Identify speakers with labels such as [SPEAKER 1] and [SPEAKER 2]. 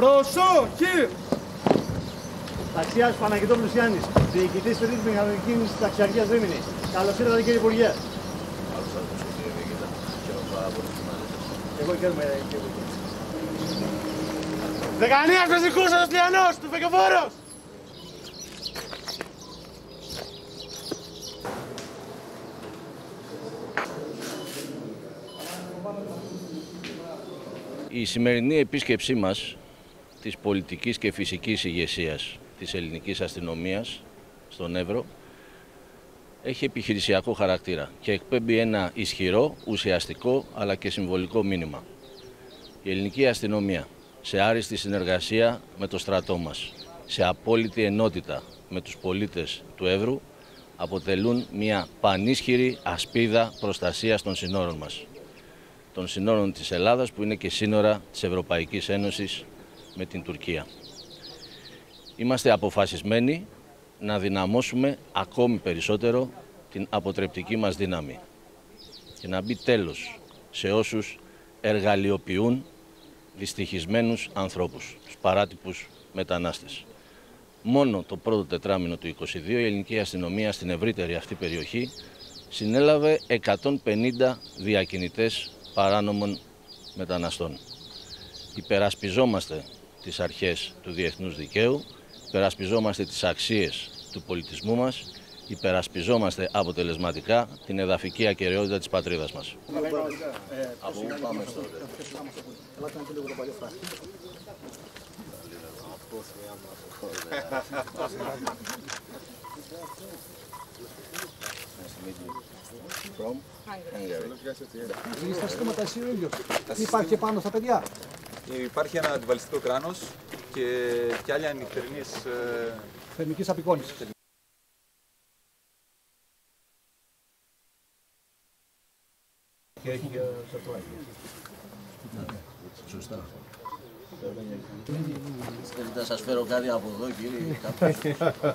[SPEAKER 1] Προσοχή!
[SPEAKER 2] Ταξιάς Παναγιτόπουλος Γιάννης, διοικητής περίπτωση μηχανικής ταξιαρχίας Ρήμινη. Καλώς ήρθατε κύριε Υπουργέ. Εγώ χαίρομαι κύριε Υπουργέ.
[SPEAKER 1] Δεκανίας φυσικός Αστιανός του Φεκεφόρος!
[SPEAKER 3] Η σημερινή επίσκεψή μας της πολιτικής και φυσικής ηγεσίας της ελληνικής αστυνομίας στον Εύρο έχει επιχειρησιακό χαρακτήρα και εκπέμπει ένα ισχυρό, ουσιαστικό αλλά και συμβολικό μήνυμα. Η ελληνική αστυνομία σε άριστη συνεργασία με το στρατό μας, σε απόλυτη ενότητα με τους πολίτες του Εύρου αποτελούν μια πανίσχυρη ασπίδα προστασίας των συνόρων μας. Των συνόρων της Ελλάδας που είναι και σύνορα της Ευρωπαϊκής Ένωσης με την Τουρκία. Είμαστε αποφασισμένοι να δυναμώσουμε ακόμη περισσότερο την αποτρεπτική μας δύναμη και να μπει τέλος σε όσους εργαλειοποιούν δυστυχισμένους ανθρώπους, τους παράτυπους μετανάστες. Μόνο το πρώτο τετράμινο του 2022 η ελληνική αστυνομία στην ευρύτερη αυτή περιοχή συνέλαβε 150 διακινητές παράνομων μεταναστών. Υπερασπιζόμαστε τις αρχές του διεθνούς δικαίου, υπερασπιζόμαστε τις αξίες του πολιτισμού μας, υπερασπιζόμαστε αποτελεσματικά την εδαφική ακαιρεότητα της πατρίδας μας. Από πού πάμε στο From Hungary.
[SPEAKER 4] Στα συστήματα εσύ ο ίδιος. Υπάρχει και πάνω στα παιδιά.
[SPEAKER 5] Υπάρχει ένα αντιβαλιστικό κράνος και, και άλλη ανοιχτερινής ε,
[SPEAKER 4] Θερμικής απεικόνησης. Και έχει και σερτράκι.
[SPEAKER 3] Σωστά. Θέλετε να σας φέρω κάτι από εδώ κύριε;